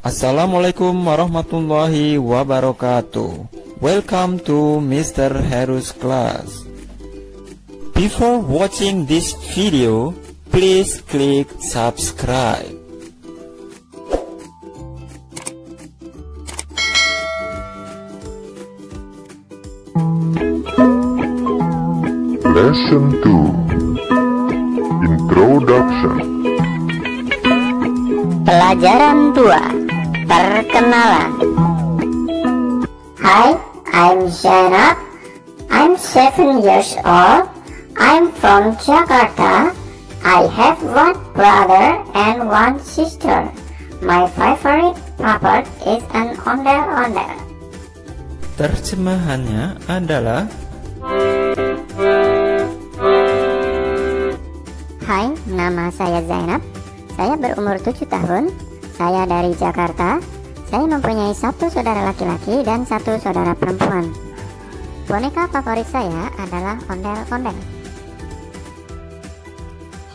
Assalamualaikum warahmatullahi wabarakatuh. Welcome to Mr. Heru's class. Before watching this video, please click subscribe. Lesson 2 Introduction Pelajaran 2 Perkenalan Hi, I'm Zainab. I'm 7 years old. I'm from Jakarta. I have one brother and one sister. My favorite puppet is an ondel-ondel. Terjemahannya adalah Hai, nama saya Zainab. Saya berumur 7 tahun. Saya dari Jakarta. Saya mempunyai satu saudara laki-laki dan satu saudara perempuan. Boneka favorit saya adalah ondel-ondel.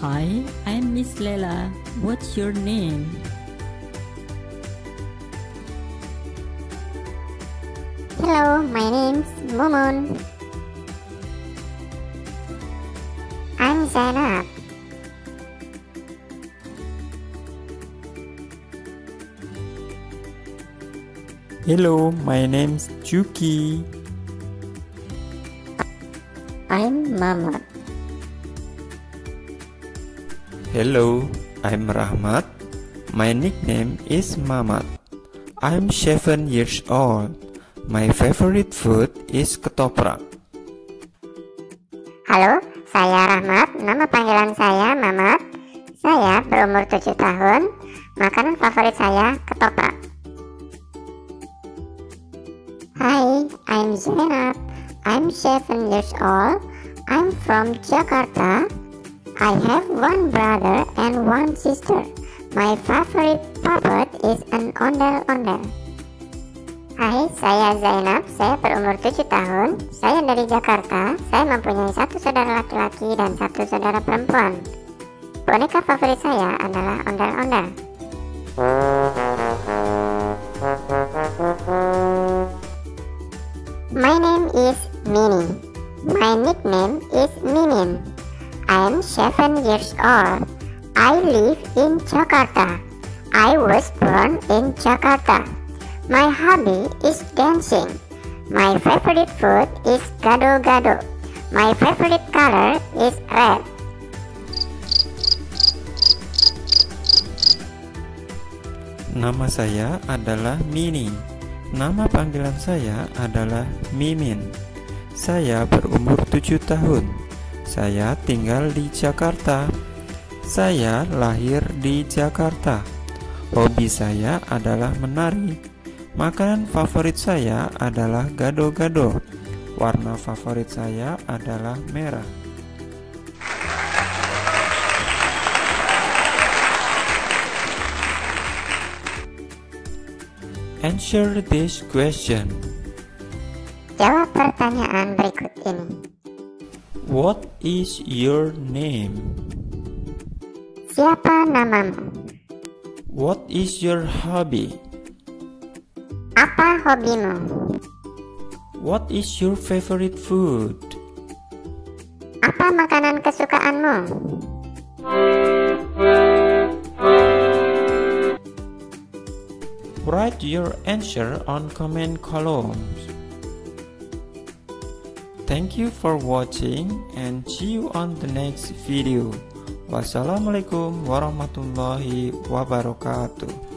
Hi, I'm Miss Lela. What's your name? Hello, my name's Mumun. I'm Zainab. Hello, my name's Juki. I'm Mamat. Hello, I'm Rahmat. My nickname is Mamat. I'm seven years old. My favorite food is ketoprak. Halo, saya Rahmat. Nama panggilan saya Mamat. Saya berumur 7 tahun. Makanan favorit saya ketoprak. Zainab. I'm 7 years old. I'm from Jakarta. I have one brother and one sister. My favorite puppet is an ondel-ondel. Hai, saya Zainab. Saya berumur 7 tahun. Saya dari Jakarta. Saya mempunyai satu saudara laki-laki dan satu saudara perempuan. Boneka favorit saya adalah ondel-ondel. Is Minnie. My nickname is Mimin. I'm seven years old. I live in Jakarta. I was born in Jakarta. My hobby is dancing. My favorite food is gado-gado. My favorite color is red. Nama saya adalah Mini. Nama panggilan saya adalah Mimin. Saya berumur 7 tahun. Saya tinggal di Jakarta. Saya lahir di Jakarta. Hobi saya adalah menari. Makanan favorit saya adalah gado-gado. Warna favorit saya adalah merah. Answer this question. Jawab pertanyaan berikut ini. What is your name? Siapa namamu? What is your hobby? Apa hobimu? What is your favorite food? Apa makanan kesukaanmu? Write your answer on comment columns. Thank you for watching and see you on the next video. Wassalamualaikum warahmatullahi wabarakatuh.